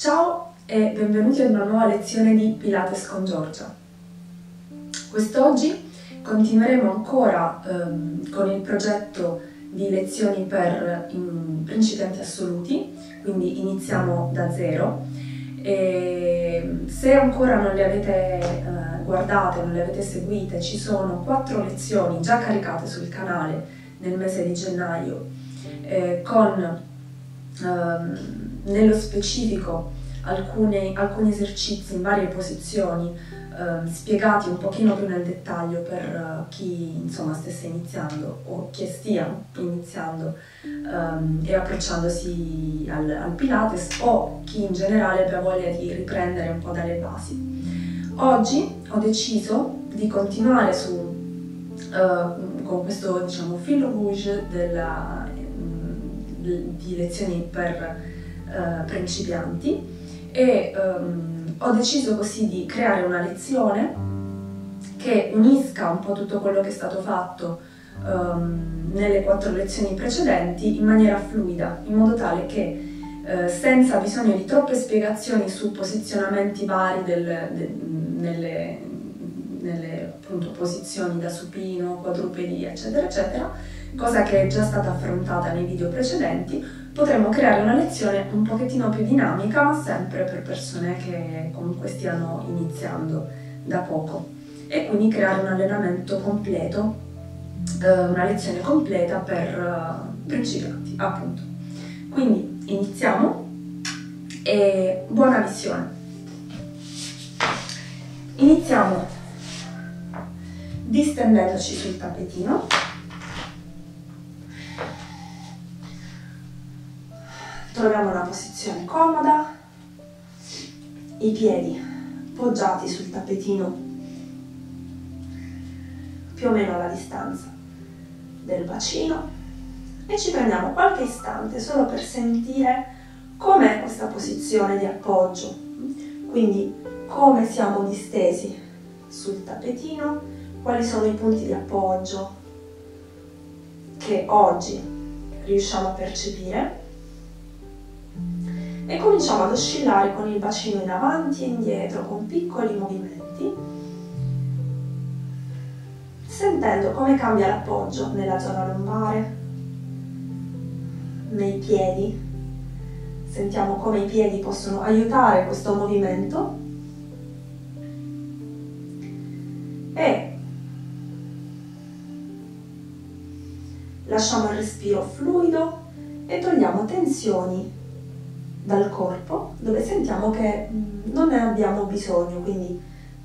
Ciao e benvenuti ad una nuova lezione di Pilates con Giorgia. Quest'oggi continueremo ancora ehm, con il progetto di lezioni per principianti assoluti, quindi iniziamo da zero. E se ancora non le avete eh, guardate, non le avete seguite, ci sono quattro lezioni già caricate sul canale nel mese di gennaio eh, con ehm, nello specifico alcune, alcuni esercizi in varie posizioni eh, spiegati un pochino più nel dettaglio per uh, chi insomma stesse iniziando o chi stia iniziando um, e approcciandosi al, al, Pilates o chi in generale abbia voglia di riprendere un po' dalle basi. Oggi ho deciso di continuare su, uh, con questo diciamo, fil rouge della, di lezioni per eh, principianti e um, ho deciso così di creare una lezione che unisca un po' tutto quello che è stato fatto um, nelle quattro lezioni precedenti in maniera fluida, in modo tale che uh, senza bisogno di troppe spiegazioni su posizionamenti vari del, de, nelle, nelle appunto, posizioni da supino, quadrupedi, eccetera, eccetera, cosa che è già stata affrontata nei video precedenti, potremmo creare una lezione un pochettino più dinamica, sempre per persone che comunque stiano iniziando da poco e quindi creare un allenamento completo, eh, una lezione completa per uh, principianti, appunto. Quindi iniziamo e buona visione. Iniziamo distendendoci sul tappetino Troviamo una posizione comoda, i piedi poggiati sul tappetino più o meno alla distanza del bacino. E ci prendiamo qualche istante solo per sentire com'è questa posizione di appoggio, quindi come siamo distesi sul tappetino, quali sono i punti di appoggio che oggi riusciamo a percepire e cominciamo ad oscillare con il bacino in avanti e indietro con piccoli movimenti, sentendo come cambia l'appoggio nella zona lombare, nei piedi. Sentiamo come i piedi possono aiutare questo movimento e lasciamo il respiro fluido e togliamo tensioni dal corpo dove sentiamo che mm, non ne abbiamo bisogno, quindi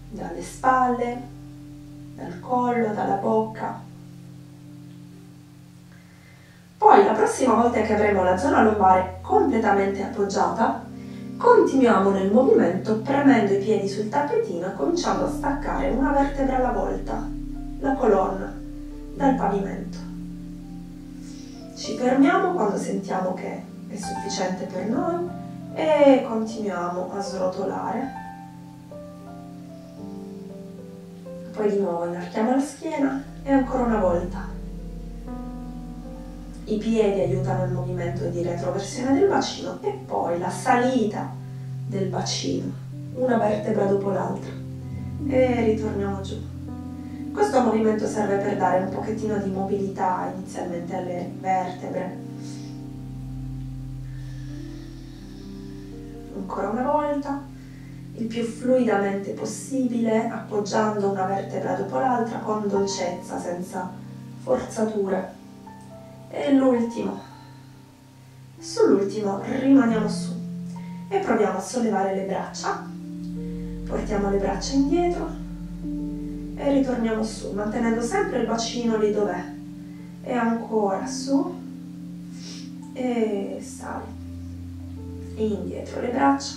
dalle spalle, dal collo, dalla bocca. Poi la prossima volta che avremo la zona lombare completamente appoggiata, continuiamo nel movimento premendo i piedi sul tappetino e cominciando a staccare una vertebra alla volta, la colonna, dal pavimento. Ci fermiamo quando sentiamo che è sufficiente per noi e continuiamo a srotolare. Poi di nuovo inarchiamo la schiena e ancora una volta. I piedi aiutano il movimento di retroversione del bacino e poi la salita del bacino, una vertebra dopo l'altra. E ritorniamo giù. Questo movimento serve per dare un pochettino di mobilità inizialmente alle vertebre ancora una volta, il più fluidamente possibile, appoggiando una vertebra dopo l'altra con dolcezza, senza forzature. E l'ultimo. Sull'ultimo rimaniamo su e proviamo a sollevare le braccia. Portiamo le braccia indietro e ritorniamo su, mantenendo sempre il bacino lì dov'è. E ancora su e sali e indietro le braccia.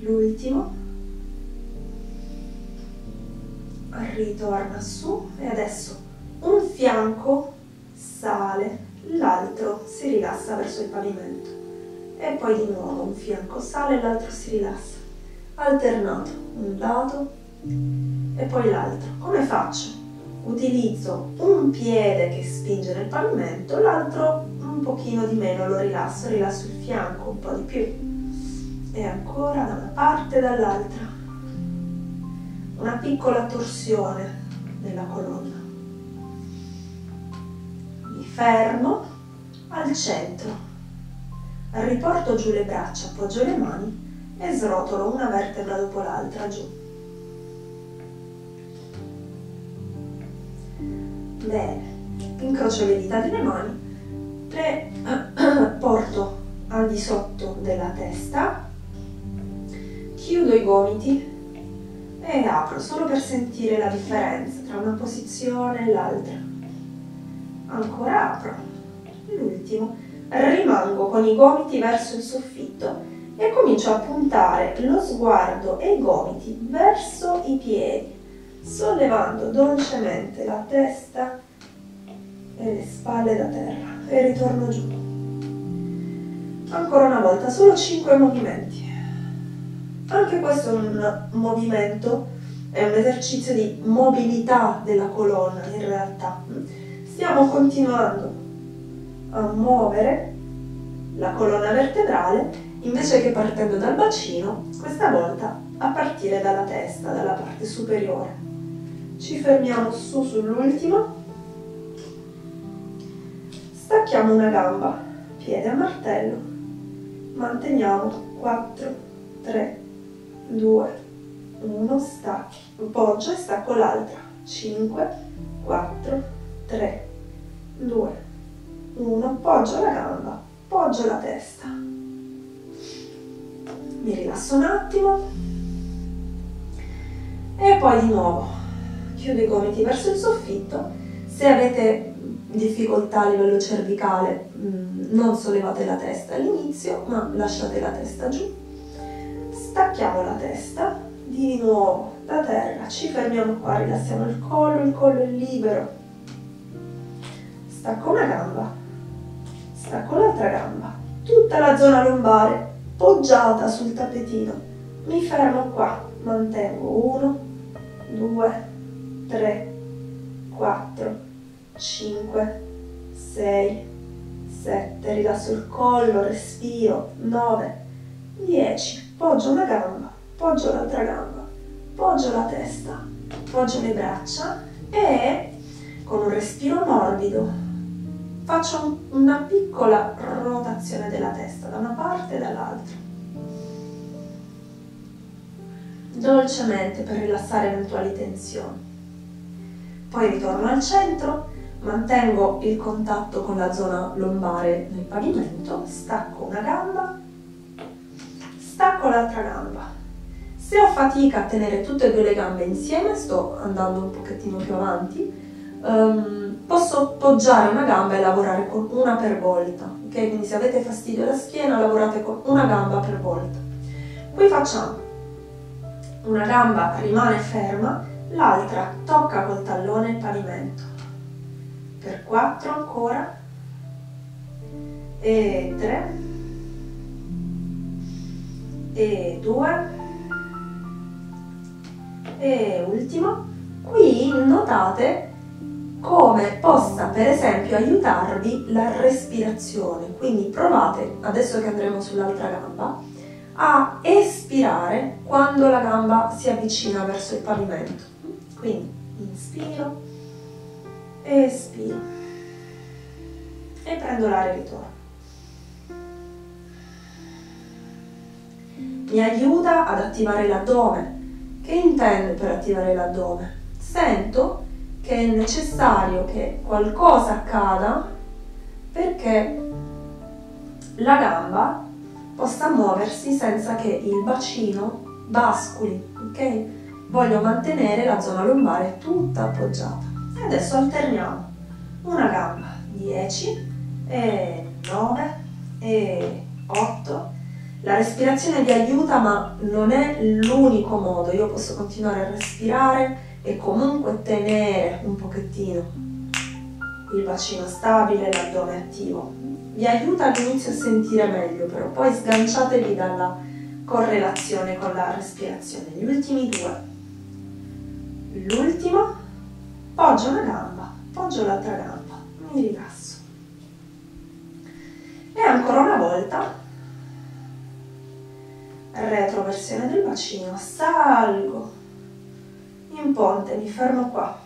L'ultimo. Ritorna su e adesso un fianco sale, l'altro si rilassa verso il pavimento. E poi di nuovo un fianco sale e l'altro si rilassa. Alternato, un lato e poi l'altro. Come faccio? Utilizzo un piede che spinge nel pavimento, l'altro un pochino di meno lo rilasso, rilasso il fianco un po' di più. E ancora da una parte e dall'altra. Una piccola torsione nella colonna. Mi fermo al centro. Riporto giù le braccia appoggio le mani e srotolo una vertebra dopo l'altra giù. Bene incrocio le dita delle mani le porto al di sotto della testa, chiudo i gomiti e apro solo per sentire la differenza tra una posizione e l'altra. Ancora apro. L'ultimo. Rimango con i gomiti verso il soffitto e comincio a puntare lo sguardo e i gomiti verso i piedi, sollevando dolcemente la testa e le spalle da terra e ritorno giù. Ancora una volta, solo 5 movimenti. Anche questo è un movimento, è un esercizio di mobilità della colonna in realtà. Stiamo continuando a muovere la colonna vertebrale invece che partendo dal bacino, questa volta a partire dalla testa, dalla parte superiore. Ci fermiamo su sull'ultimo Stacchiamo una gamba, piede a martello, manteniamo 4, 3, 2, 1, stacchi, poggio e stacco l'altra, 5, 4, 3, 2, 1, poggio la gamba, poggio la testa. Mi rilasso un attimo. E poi di nuovo chiudo i gomiti verso il soffitto. Se avete difficoltà a livello cervicale, mm, non sollevate la testa all'inizio, ma lasciate la testa giù. Stacchiamo la testa, di nuovo da terra, ci fermiamo qua, rilassiamo il collo, il collo è libero. Stacco una gamba, stacco l'altra gamba, tutta la zona lombare poggiata sul tappetino. Mi fermo qua, mantengo 1, 2, 3, 4, 5, 6, 7, rilasso il collo, respiro, 9, 10, poggio una gamba, poggio l'altra gamba, poggio la testa, poggio le braccia e con un respiro morbido faccio una piccola rotazione della testa da una parte e dall'altra. Dolcemente per rilassare eventuali tensioni. Poi ritorno al centro mantengo il contatto con la zona lombare nel pavimento, stacco una gamba, stacco l'altra gamba. Se ho fatica a tenere tutte e due le gambe insieme, sto andando un pochettino più avanti, um, posso poggiare una gamba e lavorare con una per volta. Ok? Quindi se avete fastidio alla schiena, lavorate con una gamba per volta. Qui facciamo una gamba rimane ferma, l'altra tocca col tallone il pavimento per 4 ancora. E 3 e 2 e ultimo. Qui notate come possa per esempio aiutarvi la respirazione. Quindi provate adesso che andremo sull'altra gamba a espirare quando la gamba si avvicina verso il pavimento. Quindi inspiro espiro e prendo l'aria e ritorno. Mi aiuta ad attivare l'addome. Che intendo per attivare l'addome? Sento che è necessario che qualcosa accada perché la gamba possa muoversi senza che il bacino basculi, ok? Voglio mantenere la zona lombare tutta appoggiata adesso alterniamo. Una gamba 10 e 9 e 8 la respirazione vi aiuta ma non è l'unico modo. Io posso continuare a respirare e comunque tenere un pochettino il bacino stabile l'addome attivo. Vi aiuta all'inizio a sentire meglio però poi sganciatevi dalla correlazione con la respirazione. Gli ultimi due. L'ultimo poggio una gamba, poggio l'altra gamba, mi rilasso. E ancora una volta, retroversione del bacino, salgo, in ponte, mi fermo qua,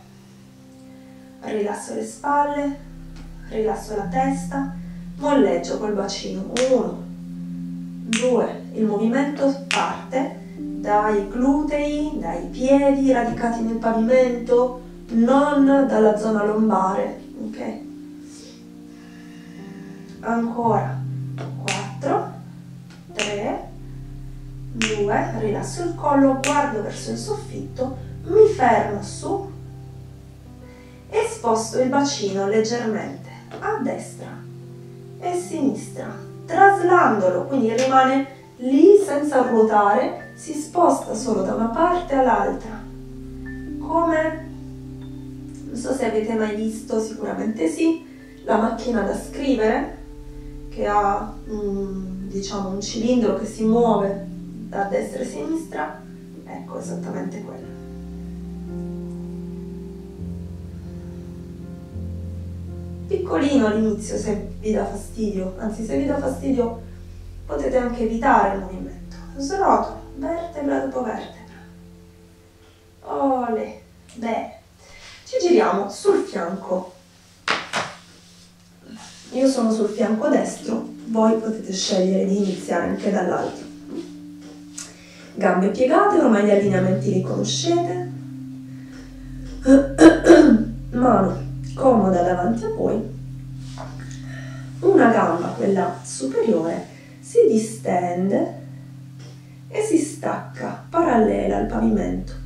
rilasso le spalle, rilasso la testa, molleggio col bacino, uno, due, il movimento parte dai glutei, dai piedi radicati nel pavimento, non dalla zona lombare, ok? Ancora, 4, 3, 2, rilasso il collo, guardo verso il soffitto, mi fermo su e sposto il bacino leggermente a destra e sinistra, traslandolo, quindi rimane lì senza ruotare, si sposta solo da una parte all'altra, come non so se avete mai visto, sicuramente sì, la macchina da scrivere che ha un, diciamo, un cilindro che si muove da destra a sinistra, ecco esattamente quello. Piccolino all'inizio se vi dà fastidio, anzi se vi dà fastidio potete anche evitare il movimento. Srotola, vertebra dopo vertebra. Ole, bene. Ci giriamo sul fianco. Io sono sul fianco destro, voi potete scegliere di iniziare anche dall'altro. Gambe piegate, ormai gli allineamenti li conoscete. Mano comoda davanti a voi. Una gamba, quella superiore, si distende e si stacca parallela al pavimento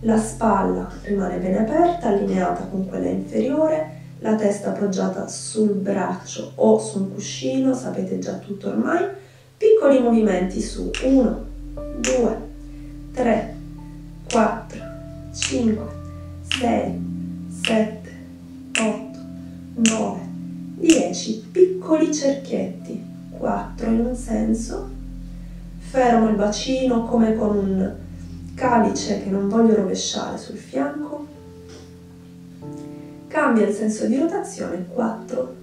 la spalla rimane ben aperta, allineata con quella inferiore, la testa appoggiata sul braccio o su un cuscino, sapete già tutto ormai. Piccoli movimenti su 1, 2, 3, 4, 5, 6, 7, 8, 9, 10. Piccoli cerchietti, 4 in un senso. Fermo il bacino come con un calice che non voglio rovesciare sul fianco, cambia il senso di rotazione 4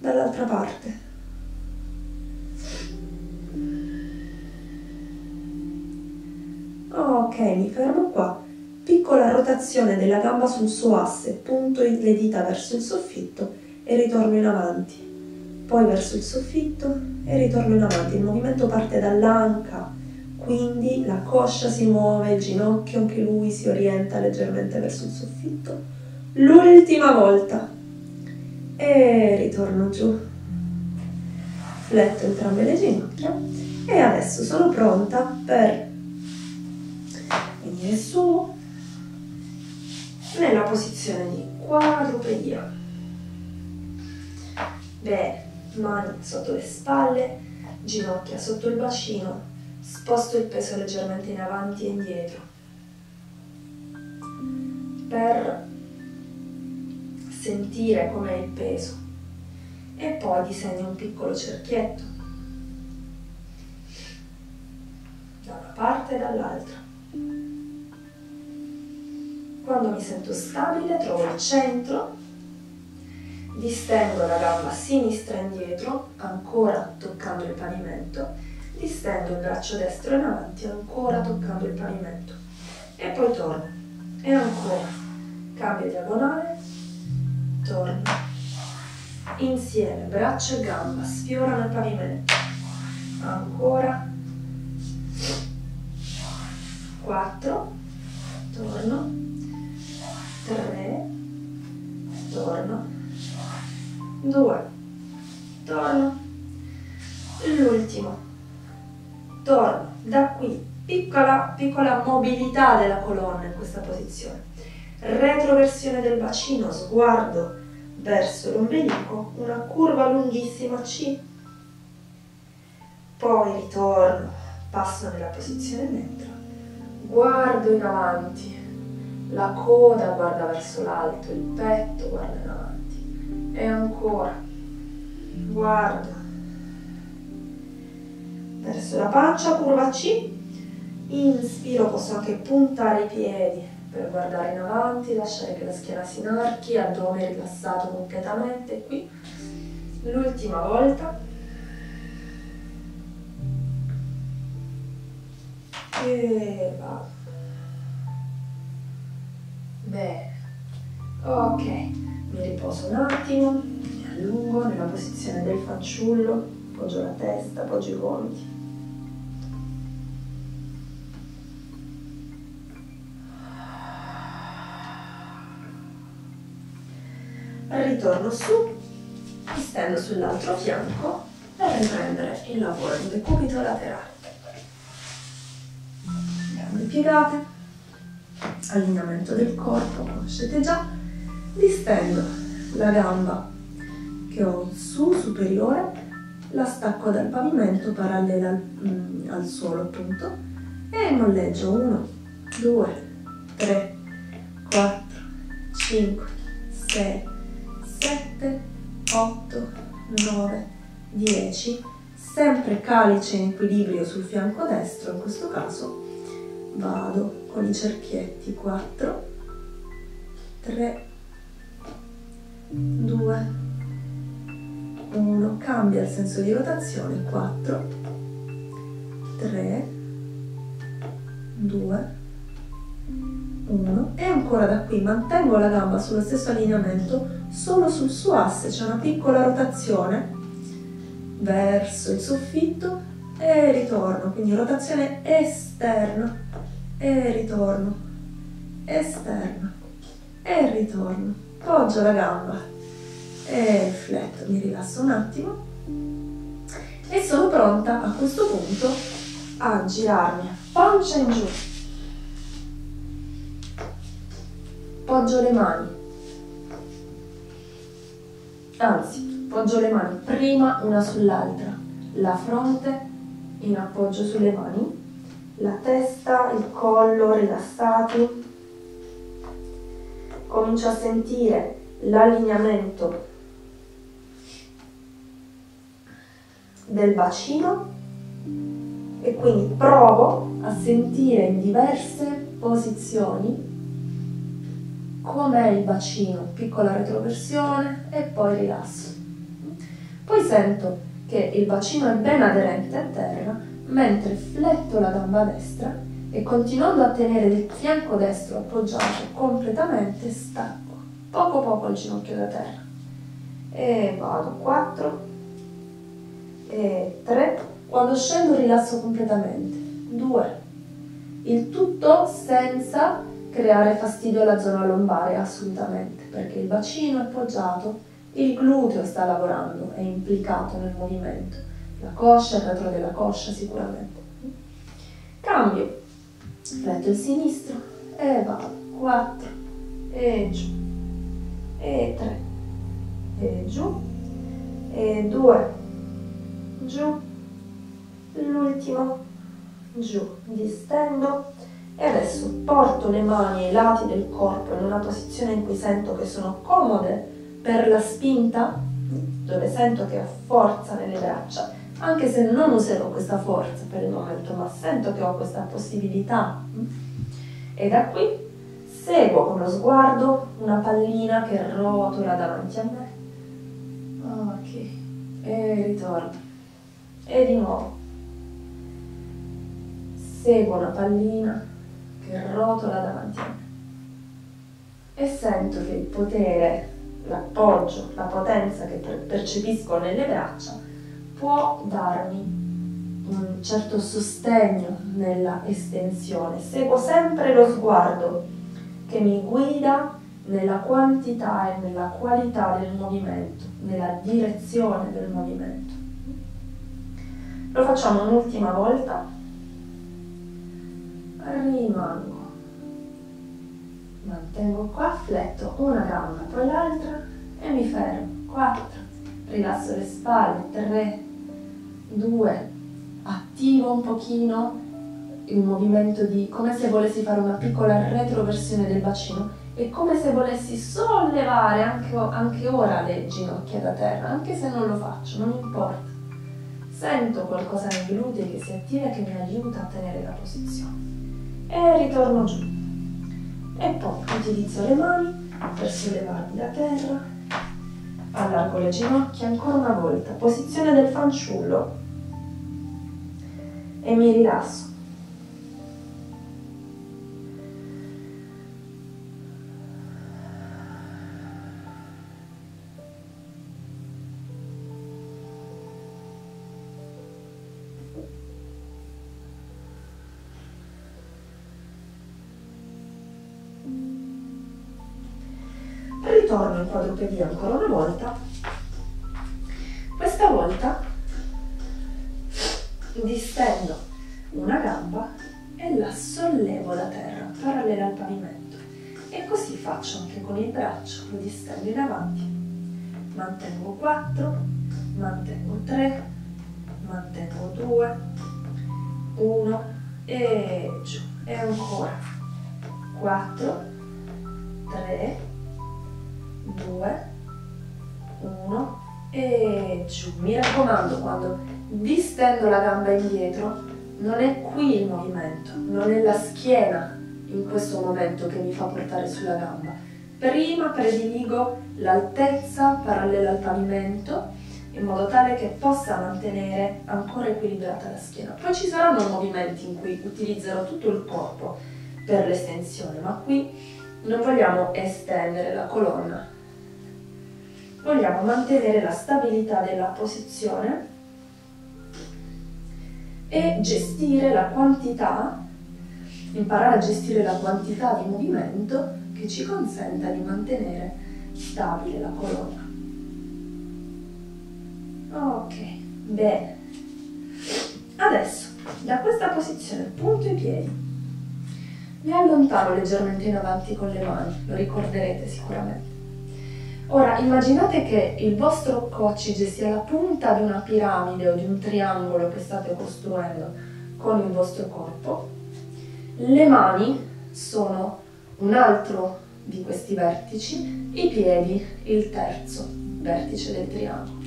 dall'altra parte. Ok, mi fermo qua. Piccola rotazione della gamba sul suo asse, punto le dita verso il soffitto e ritorno in avanti. Poi verso il soffitto e ritorno in avanti. Il movimento parte dall'anca quindi la coscia si muove, il ginocchio anche lui si orienta leggermente verso il soffitto. L'ultima volta. E ritorno giù. Fletto entrambe le ginocchia. E adesso sono pronta per venire su nella posizione di quadrupedia. Bene, mani sotto le spalle, ginocchia sotto il bacino, sposto il peso leggermente in avanti e indietro. Per sentire com'è il peso. E poi disegno un piccolo cerchietto. Da una parte e dall'altra. Quando mi sento stabile trovo il centro, distendo la gamba sinistra indietro, ancora toccando il pavimento distendo il braccio destro in avanti, ancora toccando il pavimento. E poi torno. E ancora. Cambio diagonale, torno. Insieme, braccio e gamba sfiorano il pavimento. Ancora. Quattro. Torno. Tre. Torno. Due. Torno. L'ultimo torno da qui, piccola, piccola mobilità della colonna in questa posizione, retroversione del bacino, sguardo verso l'ombelico, una curva lunghissima C, poi ritorno, passo nella posizione neutra, guardo in avanti, la coda guarda verso l'alto, il petto guarda in avanti. E ancora guardo verso la pancia, curva C, inspiro, posso anche puntare i piedi per guardare in avanti, lasciare che la schiena si inarchi, addome rilassato completamente, qui, l'ultima volta, E vado. Bene. Ok, mi riposo un attimo, mi allungo nella posizione del fanciullo, poggio la testa, poggio i gomiti. Ritorno su, mi stendo sull'altro fianco per riprendere il lavoro di decubito laterale. Gambe piegate, allineamento del corpo, conoscete già, distendo la gamba che ho su superiore, la stacco dal pavimento parallela al, mm, al suolo appunto e molleggio 1, 2, 3, 4, 5, 6, 7, 8, 9, 10, sempre calice in equilibrio sul fianco destro, in questo caso vado con i cerchietti 4, 3, 2, 1, cambia il senso di rotazione, 4, 3, 2, 1 e ancora da qui mantengo la gamba sullo stesso allineamento, solo sul suo asse c'è una piccola rotazione. Verso il soffitto e ritorno, quindi rotazione esterna e ritorno, esterna e ritorno. Poggio la gamba e fletto, mi rilasso un attimo. E sono pronta a questo punto a girarmi pancia in giù. Poggio le mani, anzi, poggio le mani prima una sull'altra, la fronte in appoggio sulle mani, la testa, il collo rilassati. Comincio a sentire l'allineamento del bacino e quindi provo a sentire in diverse posizioni com'è il bacino, piccola retroversione e poi rilasso. Poi sento che il bacino è ben aderente a terra mentre fletto la gamba destra e continuando a tenere il fianco destro appoggiato completamente stacco poco poco il ginocchio da terra. E vado 4 e 3 quando scendo rilasso completamente. 2 il tutto senza creare fastidio alla zona lombare assolutamente perché il bacino è appoggiato il gluteo sta lavorando è implicato nel movimento. La coscia, il retro della coscia sicuramente. Cambio, fletto il sinistro e vado, 4 e giù, e 3 e giù, e 2, giù, l'ultimo, giù, distendo e adesso porto le mani ai lati del corpo in una posizione in cui sento che sono comode per la spinta, dove sento che ho forza nelle braccia anche se non userò questa forza per il momento, ma sento che ho questa possibilità. E da qui seguo con lo sguardo una pallina che rotola davanti a me. Ok, e ritorno. E di nuovo. Seguo una pallina che rotola davanti a me. E sento che il potere, l'appoggio, la potenza che percepisco nelle braccia può darmi un certo sostegno nella estensione. Seguo sempre lo sguardo che mi guida nella quantità e nella qualità del movimento, nella direzione del movimento. Lo facciamo un'ultima volta. Rimango. Mantengo qua, fletto una gamba, poi l'altra e mi fermo. 4. Rilasso le spalle. 3. 2, attivo un pochino il movimento di come se volessi fare una piccola retroversione del bacino e come se volessi sollevare anche, anche ora le ginocchia da terra, anche se non lo faccio, non importa. Sento qualcosa nei glutei che si attiva e che mi aiuta a tenere la posizione. E ritorno giù. E poi utilizzo le mani per sollevarmi da terra. Allargo le ginocchia ancora una volta. Posizione del fanciullo e mi rilasso. Mantengo 4, mantengo 3, mantengo 2, 1 e giù. E ancora 4, 3, 2, 1 e giù. Mi raccomando, quando distendo la gamba indietro, non è qui il movimento, non è la schiena in questo momento che mi fa portare sulla gamba. Prima prediligo l'altezza parallela al pavimento in modo tale che possa mantenere ancora equilibrata la schiena. Poi ci saranno movimenti in cui utilizzerò tutto il corpo per l'estensione, ma qui non vogliamo estendere la colonna, vogliamo mantenere la stabilità della posizione e gestire la quantità, imparare a gestire la quantità di movimento che ci consenta di mantenere stabile la colonna. Ok, bene. Adesso, da questa posizione, punto i piedi. Mi allontano leggermente in avanti con le mani, lo ricorderete sicuramente. Ora immaginate che il vostro coccige sia la punta di una piramide o di un triangolo che state costruendo con il vostro corpo. Le mani sono un altro di questi vertici, i piedi il terzo vertice del triangolo.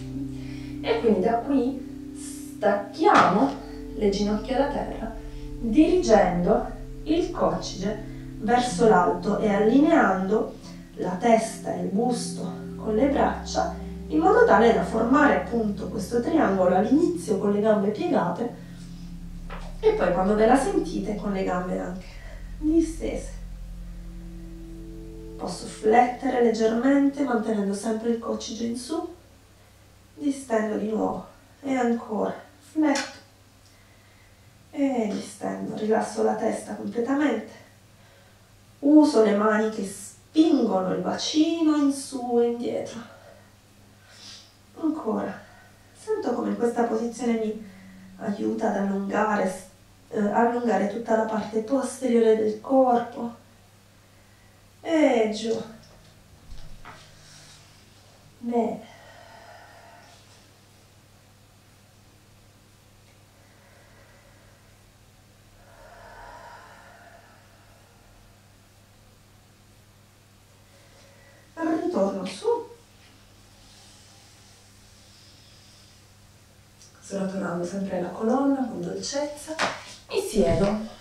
E quindi da qui stacchiamo le ginocchia da terra dirigendo il coccige verso l'alto e allineando la testa e il busto con le braccia in modo tale da formare appunto questo triangolo all'inizio con le gambe piegate e poi quando ve la sentite con le gambe anche distese. Posso flettere leggermente mantenendo sempre il coccige in su, distendo di nuovo e ancora, fletto e distendo, rilasso la testa completamente, uso le mani che spingono il bacino in su e indietro. Ancora. Sento come questa posizione mi aiuta ad allungare, eh, allungare tutta la parte posteriore del corpo. E giù. Bene. ritorno su, srotolando sempre la colonna con dolcezza, mi siedo.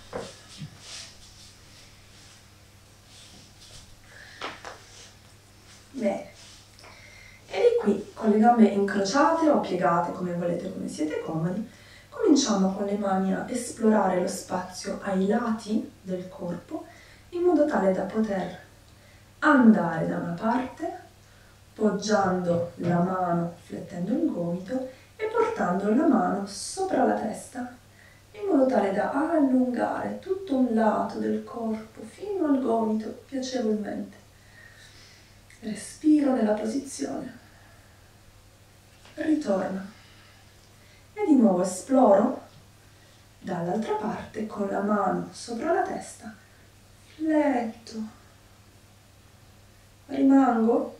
Bene. E di qui, con le gambe incrociate o piegate, come volete, come siete comodi, cominciamo con le mani a esplorare lo spazio ai lati del corpo in modo tale da poter andare da una parte, poggiando la mano, flettendo il gomito e portando la mano sopra la testa, in modo tale da allungare tutto un lato del corpo fino al gomito piacevolmente. Respiro nella posizione. Ritorno. E di nuovo esploro dall'altra parte con la mano sopra la testa. Fletto rimango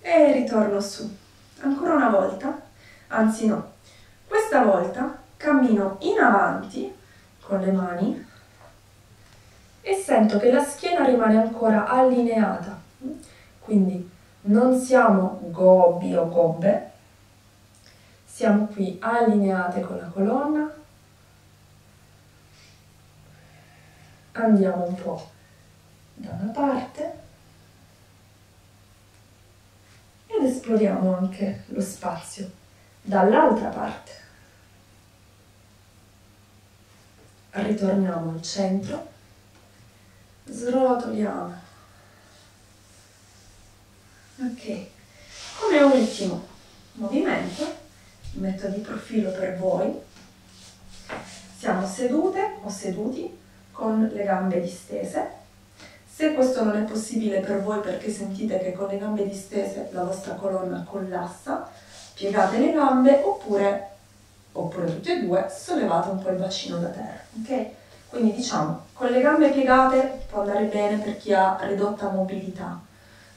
e ritorno su. Ancora una volta, anzi no, questa volta cammino in avanti con le mani e sento che la schiena rimane ancora allineata. Quindi non siamo gobbi o gobbe, siamo qui allineate con la colonna. Andiamo un po' da una parte ed esploriamo anche lo spazio dall'altra parte. Ritorniamo al centro, srotoliamo. Ok, come ultimo movimento, metto di profilo per voi, siamo sedute o seduti con le gambe distese Se questo non è possibile per voi perché sentite che con le gambe distese la vostra colonna collassa, piegate le gambe oppure, oppure tutte e due, sollevate un po' il bacino da terra, ok? Quindi diciamo, con le gambe piegate può andare bene per chi ha ridotta mobilità.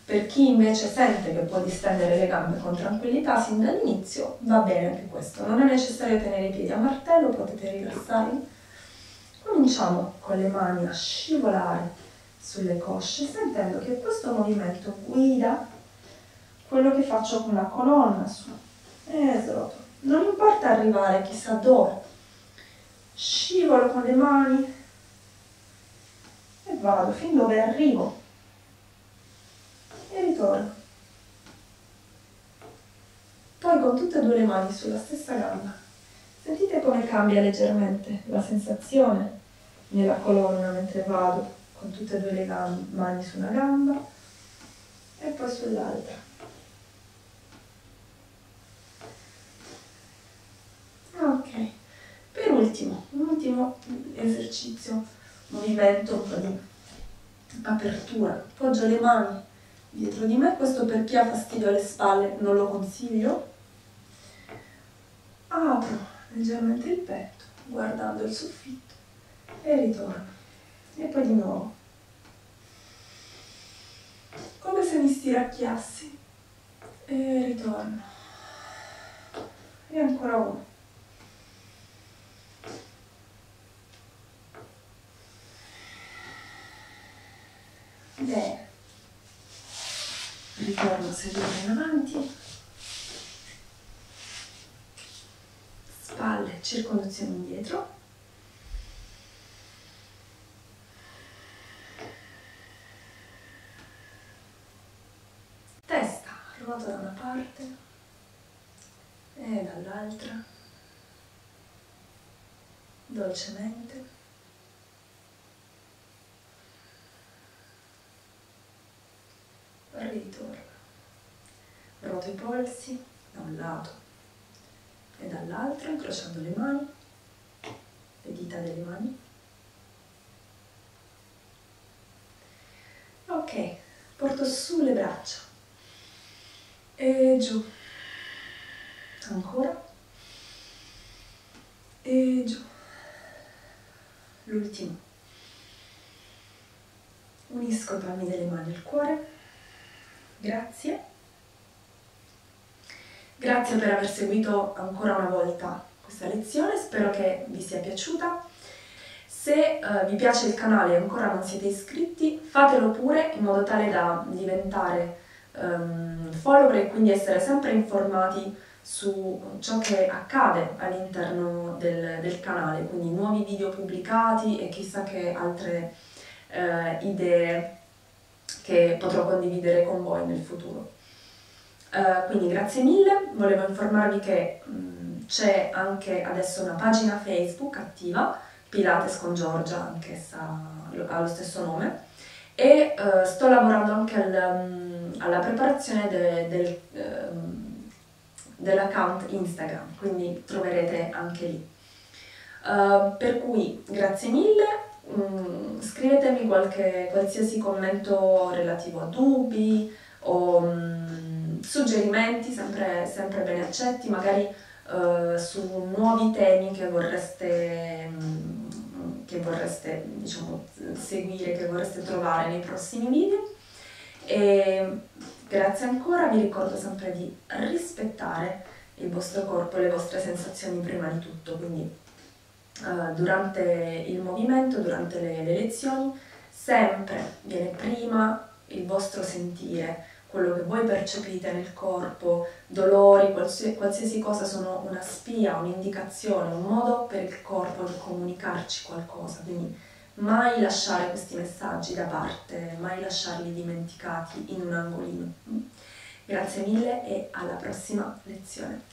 Per chi invece sente che può distendere le gambe con tranquillità sin dall'inizio, va bene anche questo. Non è necessario tenere i piedi a martello, potete rilassarli. Cominciamo con le mani a scivolare sulle cosce, sentendo che questo movimento guida quello che faccio con la colonna su. Esatto. Non importa arrivare chissà dove. Scivolo con le mani e vado fin dove arrivo. E ritorno. Poi con tutte e due le mani sulla stessa gamba. Sentite come cambia leggermente la sensazione nella colonna mentre vado con tutte e due le gambe, mani su una gamba e poi sull'altra. Ok, per ultimo, un ultimo esercizio, movimento, di apertura. Poggio le mani dietro di me, questo per chi ha fastidio alle spalle non lo consiglio. Apro leggermente il petto, guardando il soffitto e ritorno e poi di nuovo. Come se mi stiracchiassi e ritorno. E ancora uno. Bene. Ritorno a sedere in avanti. Spalle, circonduzione indietro. ruoto da una parte e dall'altra, dolcemente. Ritorno. Ruoto i polsi da un lato e dall'altro, incrociando le mani, le dita delle mani. Ok, porto su le braccia e giù. Ancora. E giù. L'ultimo. Unisco i palmi delle mani al cuore. Grazie. Grazie per aver seguito ancora una volta questa lezione, spero che vi sia piaciuta. Se uh, vi piace il canale e ancora non siete iscritti, fatelo pure in modo tale da diventare um, follower e quindi essere sempre informati su ciò che accade all'interno del, del, canale, quindi nuovi video pubblicati e chissà che altre uh, idee che potrò condividere con voi nel futuro. Uh, quindi grazie mille, volevo informarvi che um, c'è anche adesso una pagina Facebook attiva, Pilates con Giorgia, anch'essa ha lo stesso nome, e uh, sto lavorando anche al, um, alla preparazione de, del, um, dell'account Instagram, quindi troverete anche lì. Uh, per cui grazie mille, um, scrivetemi qualche, qualsiasi commento relativo a dubbi o um, suggerimenti, sempre, sempre ben accetti, magari uh, su nuovi temi che vorreste um, che vorreste diciamo, seguire, che vorreste trovare nei prossimi video. E grazie ancora, vi ricordo sempre di rispettare il vostro corpo e le vostre sensazioni prima di tutto, quindi uh, durante il movimento, durante le, le lezioni, sempre viene prima il vostro sentire, quello che voi percepite nel corpo, dolori, qualsiasi, qualsiasi cosa sono una spia, un'indicazione, un modo per il corpo di comunicarci qualcosa. Quindi mai lasciare questi messaggi da parte, mai lasciarli dimenticati in un angolino. Grazie mille e alla prossima lezione.